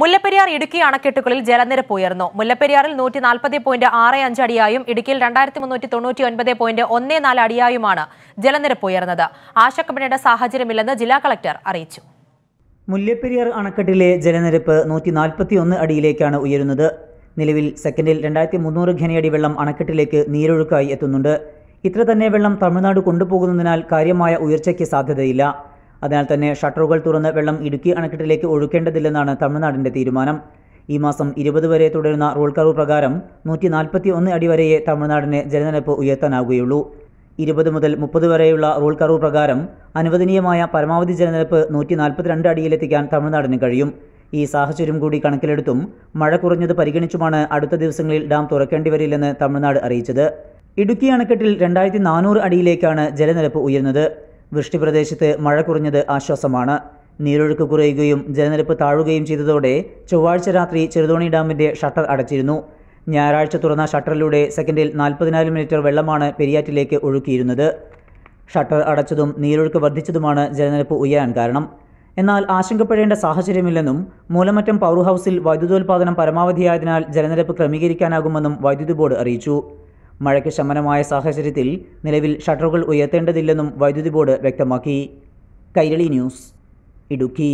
മുല്ലപ്പെരിയാർ ഇടുക്കി അണക്കെട്ടുകളിൽ ജലനിരപ്പ് ഉയർന്നു. മുല്ലപ്പെരിയാറിൽ നൂറ്റി നാൽപ്പത് പോയിന്റ് ആറ് അഞ്ച് അടിയായും ഇടുക്കിയിൽ രണ്ടായിരത്തി മുന്നൂറ്റി തൊണ്ണൂറ്റി ഒൻപത് പോയിന്റ് ഒന്ന് നാല് അടിയായുമാണ് ജലനിരപ്പ് ഉയർന്നത്. ആശങ്കപ്പെടേണ്ട സാഹചര്യമില്ലെന്ന് ജില്ലാ കളക്ടർ അറിയിച്ചു. മുല്ലപ്പെരിയാർ അണക്കെട്ടിലെ ജലനിരപ്പ് നൂറ്റി നാൽപ്പത്തി ഒന്ന് അടിയിലേക്കാണ് ഉയരുന്നത്. നിലവിൽ സെക്കൻഡിൽ രണ്ടായിരത്തി മുന്നൂറ് ഘനയടി വെള്ളം അണക്കെട്ടിലേക്ക് നീരൊഴുക്കായി എത്തുന്നുണ്ട്. ഇത്ര തന്നെ വെള്ളം തമിഴ്നാട് കൊണ്ടുപോകുന്നതിനാൽ കാര്യമായ ഉയർച്ചയ്ക്ക് സാധ്യതയില്ല. അതിനാൽ തന്നെ ഷട്ടറുകൾ തുറന്ന് വെള്ളം ഇടുക്കി അണക്കെട്ടിലേക്ക് ഒഴുക്കേണ്ടതില്ലെന്നാണ് തമിഴ്നാടിന്റെ തീരുമാനം. ഈ മാസം ഇരുപത് വരെ തുടരുന്ന റൂൾ കർവ് പ്രകാരം നൂറ്റി നാൽപ്പത്തി ഒന്ന് അടി വരെയേ തമിഴ്നാടിന് ജലനിരപ്പ് ഉയർത്താനാവുകയുള്ളൂ. ഇരുപത് മുതൽ മുപ്പത് വരെയുള്ള റൂൾ കർവ് പ്രകാരം അനുവദനീയമായ പരമാവധി ജലനിരപ്പ് നൂറ്റി നാൽപ്പത്തിരണ്ട് അടിയിലെത്തിക്കാൻ തമിഴ്നാടിന് കഴിയും. ഈ സാഹചര്യം കൂടി കണക്കിലെടുത്തും മഴ കുറഞ്ഞത് പരിഗണിച്ചുമാണ് അടുത്ത ദിവസങ്ങളിൽ ഡാം തുറക്കേണ്ടി വരില്ലെന്ന് തമിഴ്നാട് അറിയിച്ചത്. ഇടുക്കി അണക്കെട്ടിൽ രണ്ടായിരത്തി നാനൂറ് അടിയിലേക്കാണ് ജലനിരപ്പ് ഉയർന്നത് വൃഷ്ടിപ്രദേശത്ത് മഴ കുറഞ്ഞത് ആശ്വാസമാണ്. നീരൊഴുക്ക് കുറയുകയും ജലനിരപ്പ് താഴുകയും ചെയ്തതോടെ ചൊവ്വാഴ്ച രാത്രി ചെറുതോണി ഡാമിന്റെ ഷട്ടർ അടച്ചിരുന്നു. ഞായറാഴ്ച തുറന്ന ഷട്ടറിലൂടെ സെക്കൻഡിൽ നാൽപ്പതിനായിരം ലിറ്റർ വെള്ളമാണ് പെരിയാറ്റിലേക്ക് ഒഴുക്കിയിരുന്നത്. ഷട്ടർ അടച്ചതും നീരൊഴുക്ക് വർദ്ധിച്ചതുമാണ് ജലനിരപ്പ് ഉയരാൻ കാരണം. എന്നാൽ ആശങ്കപ്പെടേണ്ട സാഹചര്യമില്ലെന്നും മൂലമറ്റം പവർ ഹൗസിൽ വൈദ്യുതോൽപാദനം പരമാവധിയായതിനാൽ ജലനിരപ്പ് ക്രമീകരിക്കാനാകുമെന്നും വൈദ്യുതി ബോർഡ് അറിയിച്ചു. മഴയ്ക്ക് ശമനമായ സാഹചര്യത്തിൽ നിലവിൽ ഷട്ടറുകൾ ഉയർത്തേണ്ടതില്ലെന്നും വൈദ്യുതി ബോർഡ് വ്യക്തമാക്കി. കൈരളി ന്യൂസ് ഇടുക്കി.